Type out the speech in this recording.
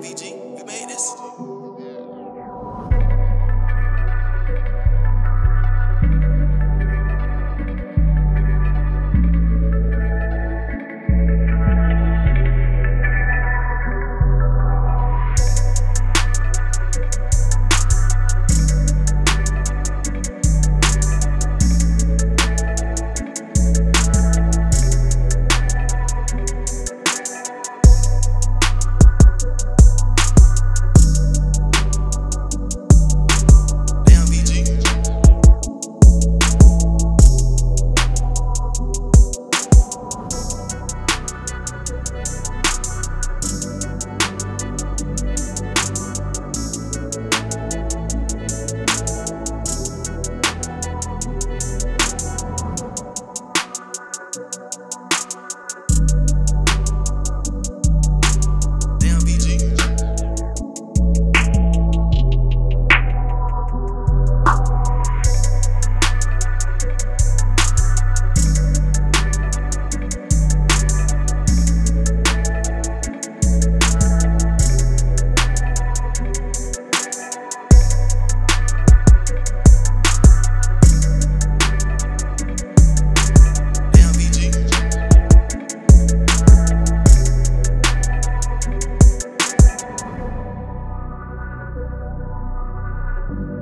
VG, we made this. Damn,